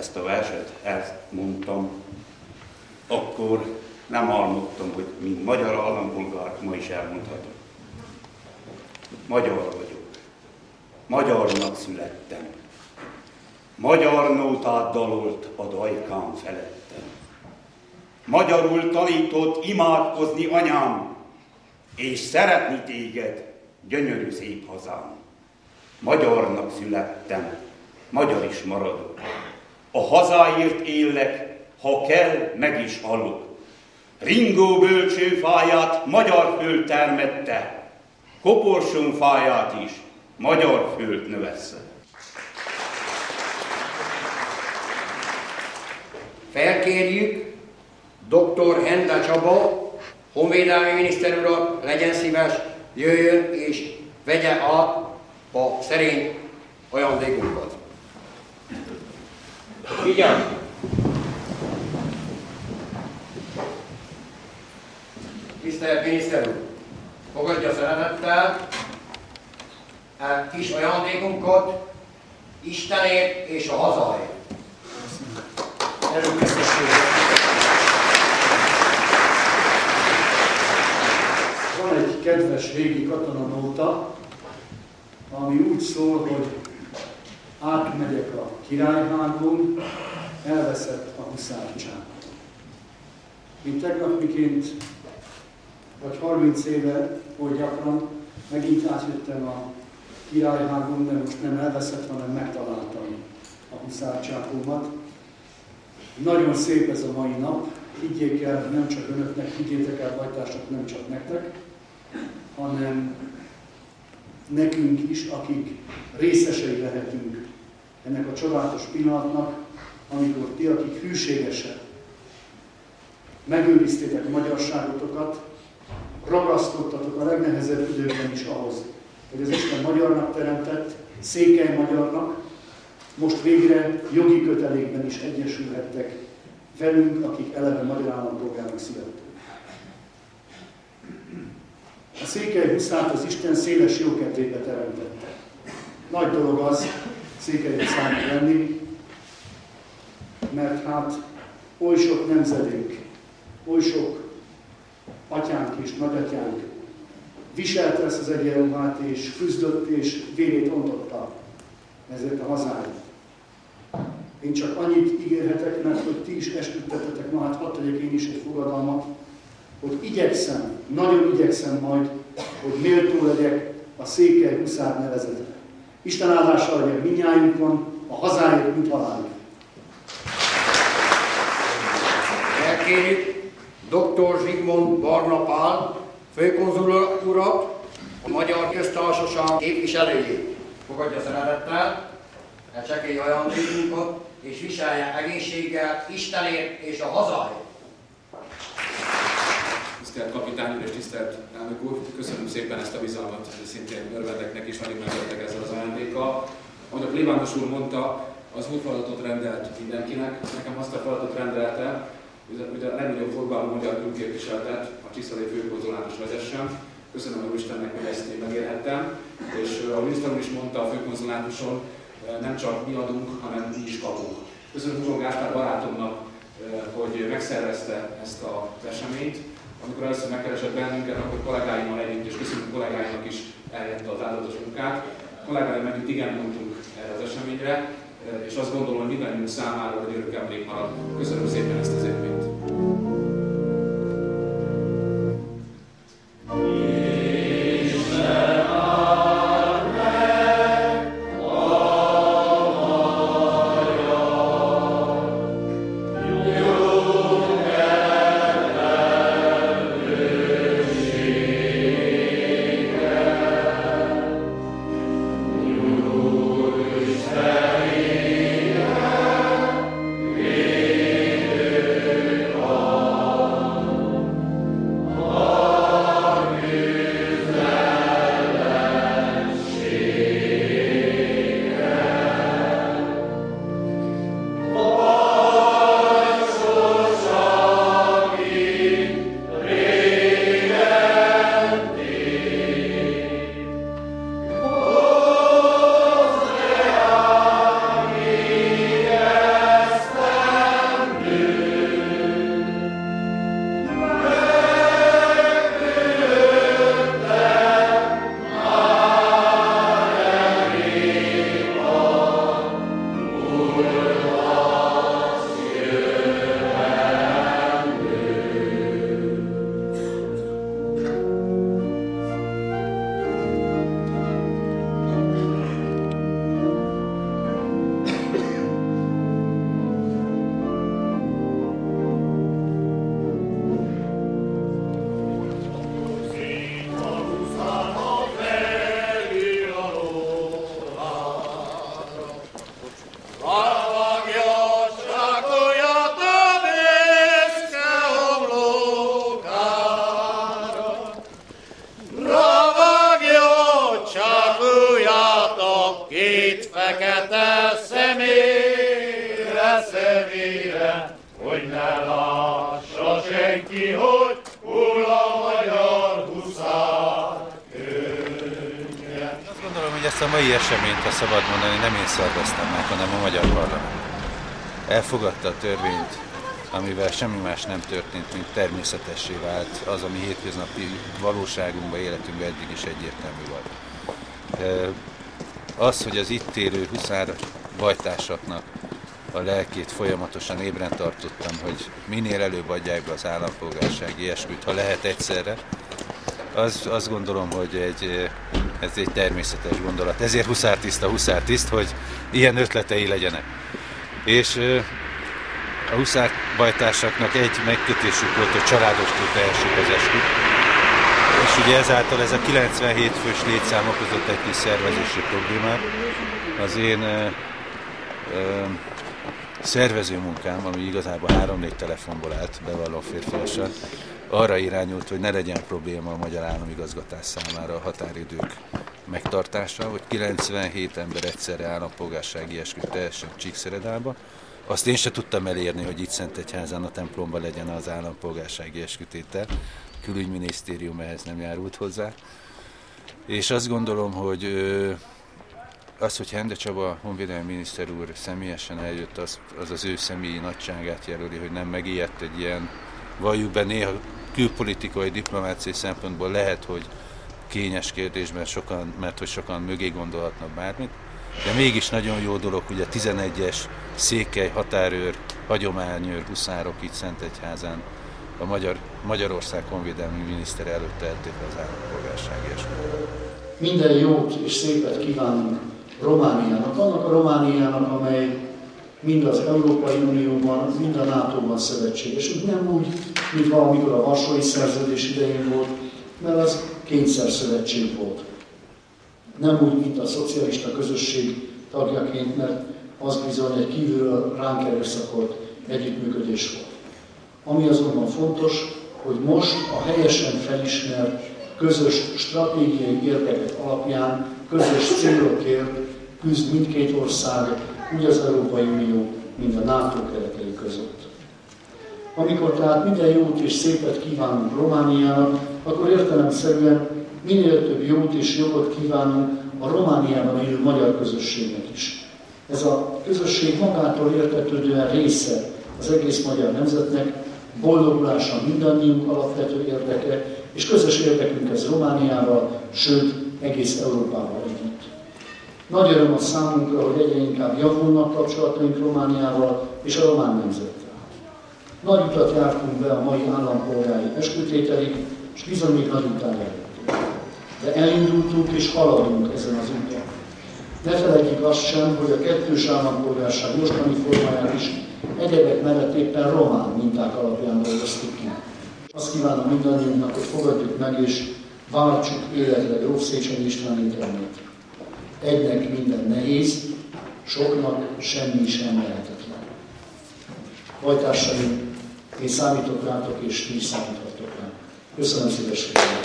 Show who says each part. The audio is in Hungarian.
Speaker 1: ezt a verset elmondtam, akkor nem álmodtam, hogy mint magyar állampolgár ma is elmondhatom. Magyar vagyok. Magyarnak születtem. Magyar nótát dalolt a dajkám felettem. Magyarul tanított imádkozni anyám, és szeretni téged, gyönyörű szép hazám. Magyarnak születtem, magyar is maradok. A hazáért élek, ha kell, meg is halok. Ringó bölcsőfáját magyar föld termette, koporson fáját is magyar föld növesse.
Speaker 2: Felkérjük dr. Henda Csaba, honvédelmi miniszter urat, legyen szíves, jöjjön és vegye át a szerény ajándékunkat. Vigyázz! Tisztelt miniszter úr! Fogadja szeretettel a kis ajándékunkat Istenért és a hazáért.
Speaker 3: Van egy kedves régi katonanóta, ami úgy szól, hogy átmegyek a királyhágón, elveszett a huszárcsán. Én tegnap miként, vagy 30 éve, hogy gyakran, megint átjöttem a királyhágón, de most nem elveszett, hanem megtaláltam a huszárcsákómat. Nagyon szép ez a mai nap, higgyék el, nem csak önöknek, higgyétek el, bajtársak, nem csak nektek, hanem nekünk is, akik részesei lehetünk ennek a csodálatos pillanatnak, amikor ti, akik hűségesen megőriztétek magyarságotokat, ragaszkodtatok a legnehezebb időkben is ahhoz, hogy az Isten magyarnak teremtett, székely magyarnak, most végre jogi kötelékben is egyesülhettek velünk, akik eleve magyar állampolgárnak születtünk. A székely huszát az Isten széles jókedvébe teremtette. Nagy dolog az székely huszának lenni, mert hát oly sok nemzedék, oly sok atyánk és nagyatyánk viselte ezt az egyenruhát, és küzdött, és vérét ontotta ezért a hazáért. Én csak annyit ígérhetek, mert hogy ti is esküdtetetek, na hát hadd tegyek én is egy fogadalmat, hogy igyekszem, nagyon igyekszem majd, hogy méltó legyek a székely huszár nevezetre. Isten áldása legyen minnyájunkon, a hazáért, mint halálig.
Speaker 2: Megkérjük dr. Zsigmond Barnapál, főkonzul urat, a Magyar Köztársaság képviselőjét. Fogadja szeretettel, a csekély ajándékunkat, és viselje egészséggel Istenért és a hazáért.
Speaker 4: Tisztelt kapitány úr és tisztelt elnök úr, köszönöm szépen ezt a bizalmat, szintén örvendek is, alig megvettek ezzel az ajándékkal. Ahogy a plébános úr mondta, az úr feladatot rendelt mindenkinek, nekem azt a feladatot rendelte, hogy a legnagyobb forgalmú magyar külképviseletet a Csiszolai főkonzulátus vezessen. Köszönöm a Istennek, hogy ezt én megérhettem, és a miniszter is mondta a főkonzulátuson, nem csak mi adunk, hanem mi is kapunk. Köszönöm Uzson Gáspár barátomnak, hogy megszervezte ezt az eseményt. Amikor először megkeresett bennünket, akkor kollégáimmal együtt, és köszönöm kollégáimnak is eljött az áldozatos munkát. Kollégáim együtt igen mondtunk erre az eseményre, és azt gondolom, hogy mindannyiunk számára egy örök emlék marad. Köszönöm szépen ezt az élményt.
Speaker 5: Ezt a mai eseményt, ha szabad mondani, nem én szerveztem meg, hanem a Magyar Parlament. Elfogadta a törvényt, amivel semmi más nem történt, mint természetessé vált az, ami hétköznapi valóságunkban, életünkben eddig is egyértelmű volt. Az, hogy az itt élő huszár bajtársaknak a lelkét folyamatosan ébren tartottam, hogy minél előbb adják be az állampolgársági esküt, ha lehet egyszerre, az, azt gondolom, hogy egy, ez egy természetes gondolat. Ezért huszártiszt a huszártiszt, hogy ilyen ötletei legyenek. És a huszár bajtársaknak egy megkötésük volt, hogy családostól tehessük az esküt. És ugye ezáltal ez a 97 fős létszám okozott egy kis szervezési problémát. Az én ö, ö, szervező munkám, ami igazából három-négy telefonból állt, bevallom férfiasan, arra irányult, hogy ne legyen probléma a magyar államigazgatás számára a határidők megtartása, hogy 97 ember egyszerre állampolgársági esküt teljesen Csíkszeredába. Azt én se tudtam elérni, hogy itt Szentegyházán a templomban legyen az állampolgársági eskütétel. Külügyminisztérium ehhez nem járult hozzá. És azt gondolom, hogy az, hogy Hende Csaba honvédelmi miniszter úr személyesen eljött, az, az az ő személyi nagyságát jelöli, hogy nem megijedt egy ilyen, valljuk be néha külpolitikai, diplomáciai szempontból lehet, hogy kényes kérdésben sokan, mert hogy sokan mögé gondolhatnak bármit, de mégis nagyon jó dolog, hogy a 11-es székely, határőr, hagyományőr, huszárok itt Szentegyházán a Magyar, Magyarország honvédelmi miniszter előtt elték az állampolgársági
Speaker 3: Minden jót és szépet kívánunk Romániának, annak a Romániának, amely mind az Európai Unióban, mind a NATO-ban szövetséges. Nem úgy, mint valamikor a Varsói Szerződés idején volt, mert az kényszer szövetség volt. Nem úgy, mint a szocialista közösség tagjaként, mert az bizony egy kívülről ránk erőszakolt együttműködés volt. Ami azonban fontos, hogy most a helyesen felismert közös stratégiai érdekek alapján, közös célokért küzd mindkét ország, úgy az Európai Unió, mint a NATO keretei között. Amikor tehát minden jót és szépet kívánunk Romániának, akkor értelemszerűen minél több jót és jogot kívánunk a Romániában élő magyar közösségnek is. Ez a közösség magától értetődően része az egész magyar nemzetnek, boldogulása mindannyiunk alapvető érdeke, és közös érdekünk ez Romániával, sőt egész Európával együtt. Nagy öröm a számunkra, hogy egyre inkább javulnak kapcsolataink Romániával és a román nemzettel. Nagy utat jártunk be a mai állampolgári eskütételig, és bizony még nagy után De elindultunk és haladunk ezen az úton. Ne felejtjük azt sem, hogy a kettős állampolgárság mostani formáját is egyebek mellett éppen román minták alapján dolgoztuk ki. Azt kívánom mindannyiunknak, hogy fogadjuk meg és váltsuk életre Gróf Széchenyi István internet. Egynek minden nehéz, soknak semmi sem lehetetlen. Bajtársaim, én számítok rátok, és ti számíthatok rá. Köszönöm szívesen!